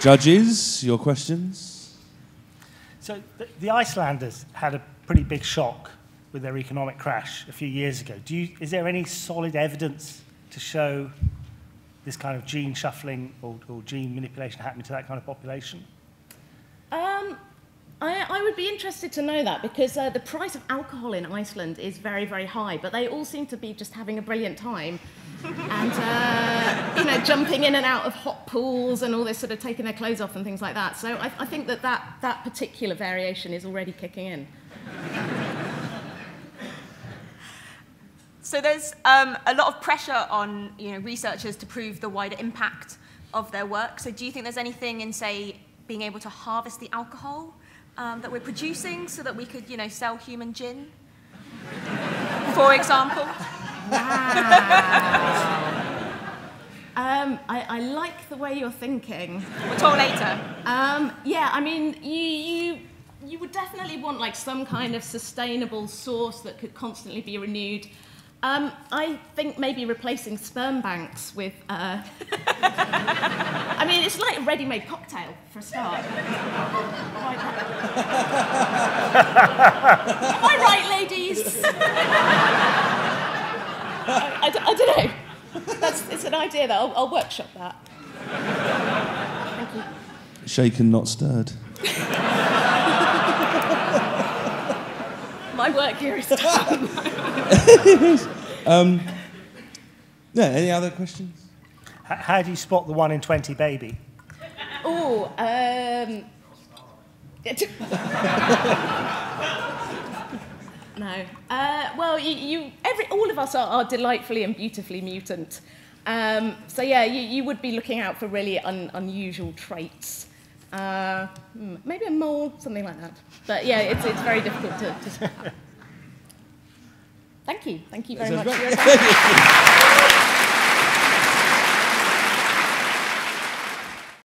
Judges, your questions? So the, the Icelanders had a pretty big shock with their economic crash a few years ago. Do you, is there any solid evidence to show this kind of gene shuffling or, or gene manipulation happening to that kind of population? Um, I, I would be interested to know that because uh, the price of alcohol in Iceland is very, very high, but they all seem to be just having a brilliant time. and, uh, you know, jumping in and out of hot pools and all this sort of taking their clothes off and things like that. So I, I think that, that that particular variation is already kicking in. So there's um, a lot of pressure on you know, researchers to prove the wider impact of their work. So do you think there's anything in, say, being able to harvest the alcohol um, that we're producing so that we could, you know, sell human gin, for example? Wow. um, I, I like the way you're thinking. We'll talk later. Um, yeah, I mean, you, you, you would definitely want like some kind of sustainable source that could constantly be renewed. Um, I think maybe replacing sperm banks with. Uh, I mean, it's like a ready made cocktail for a start. Am I right, ladies? I, I, I don't know. That's, it's an idea, though. I'll, I'll workshop that. Thank you. Shaken, not stirred. My work here is done. um, yeah, any other questions? H- how do you spot the 1 in 20 baby? Oh, um. No. Uh, well, you, you, every, all of us are, are delightfully and beautifully mutant. Um, so yeah, you, you would be looking out for really un, unusual traits. Uh, hmm, maybe a mole, something like that. But yeah, it's, it's very difficult to. to... Thank you. Thank you very much.